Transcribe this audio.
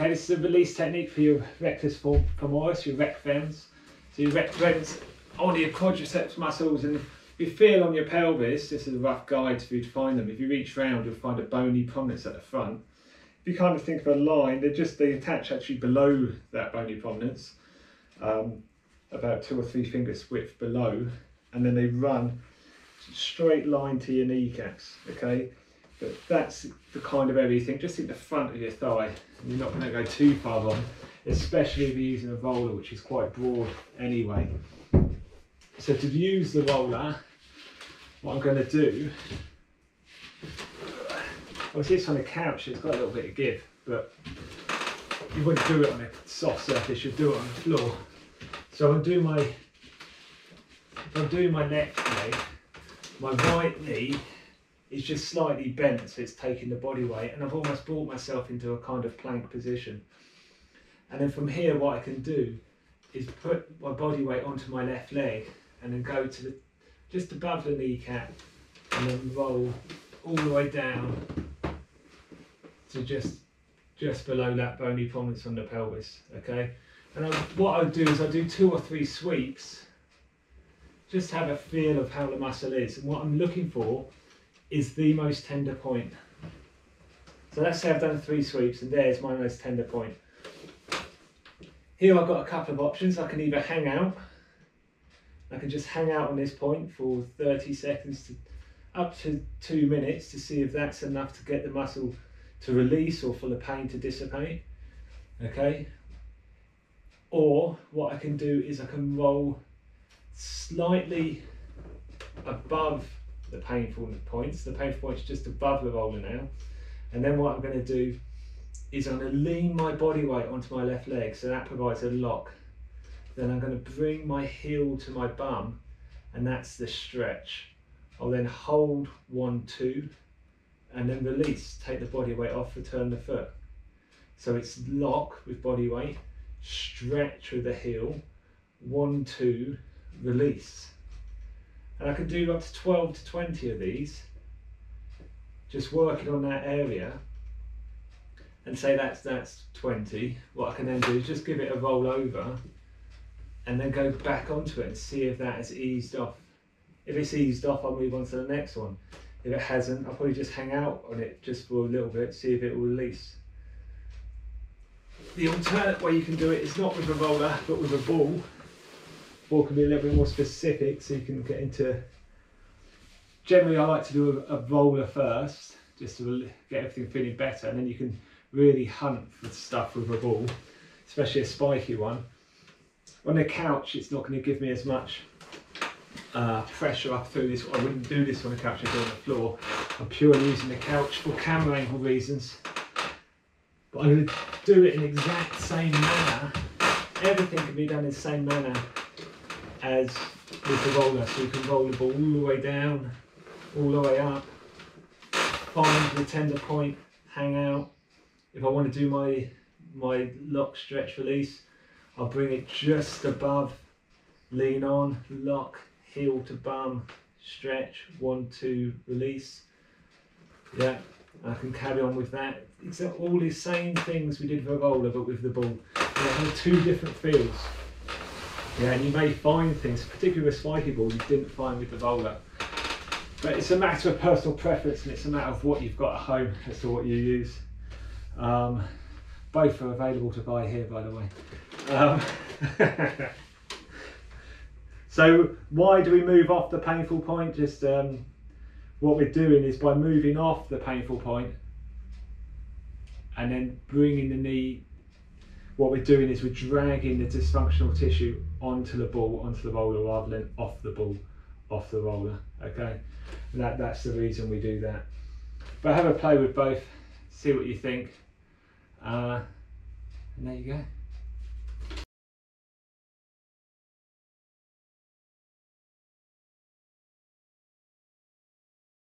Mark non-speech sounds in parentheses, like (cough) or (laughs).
Okay, this is a release technique for your rectus femoris, your rec fems. So your rec fems on your quadriceps muscles and if you feel on your pelvis, this is a rough guide for you to find them. If you reach round, you'll find a bony prominence at the front. If you kind of think of a line, they're just they attach actually below that bony prominence, um, about two or three fingers width below, and then they run straight line to your kneecaps. Okay, but that's the kind of area you think, just think the front of your thigh. You're not going to go too far on, especially if you're using a roller, which is quite broad anyway. So to use the roller, what I'm going to do, obviously it's on a couch, it's got a little bit of give, but you wouldn't do it on a soft surface, you'd do it on the floor. So I'm doing my, I'm doing my next leg, my right knee is just slightly bent so it's taking the body weight and I've almost brought myself into a kind of plank position. And then from here what I can do is put my body weight onto my left leg and then go to the just above the kneecap and then roll all the way down to just just below that bony prominence on the pelvis okay and I, what I do is I do two or three sweeps just have a feel of how the muscle is and what I'm looking for is the most tender point. So let's say I've done three sweeps and there's my most tender point. Here I've got a couple of options. I can either hang out, I can just hang out on this point for 30 seconds to up to two minutes to see if that's enough to get the muscle to release or for the pain to dissipate. Okay. Or what I can do is I can roll slightly above the painful points. The painful point's just above the roller now. And then what I'm going to do is I'm going to lean my body weight onto my left leg, so that provides a lock. Then I'm going to bring my heel to my bum, and that's the stretch. I'll then hold one, two, and then release. Take the body weight off, return the foot. So it's lock with body weight, stretch with the heel, one, two, release. And I can do up to 12 to 20 of these, just working on that area and say that's that's 20. What I can then do is just give it a roll over and then go back onto it and see if that has eased off. If it's eased off, I'll move on to the next one. If it hasn't, I'll probably just hang out on it just for a little bit, see if it will release. The alternate way you can do it is not with a roller, but with a ball or can be a little bit more specific so you can get into generally I like to do a, a roller first just to get everything feeling better and then you can really hunt for stuff with a ball especially a spiky one. On the couch it's not going to give me as much uh, pressure up through this I wouldn't do this on the couch do on the floor. I'm purely using the couch for camera angle reasons. But I'm going to do it in exact same manner. Everything can be done in the same manner as with the roller. So you can roll the ball all the way down, all the way up, find the tender point, hang out. If I want to do my, my lock, stretch, release, I'll bring it just above, lean on, lock, heel to bum, stretch, one, two, release. Yeah, I can carry on with that. Except all the same things we did for a roller, but with the ball. Two different feels. Yeah, and you may find things, particularly with spiky ball, you didn't find with the roller. But it's a matter of personal preference and it's a matter of what you've got at home as to what you use. Um, both are available to buy here, by the way. Um, (laughs) so why do we move off the painful point? Just um, what we're doing is by moving off the painful point and then bringing the knee what we're doing is we're dragging the dysfunctional tissue onto the ball, onto the roller, rather than off the ball, off the roller. Okay, and that, that's the reason we do that. But have a play with both, see what you think, uh, and there you go.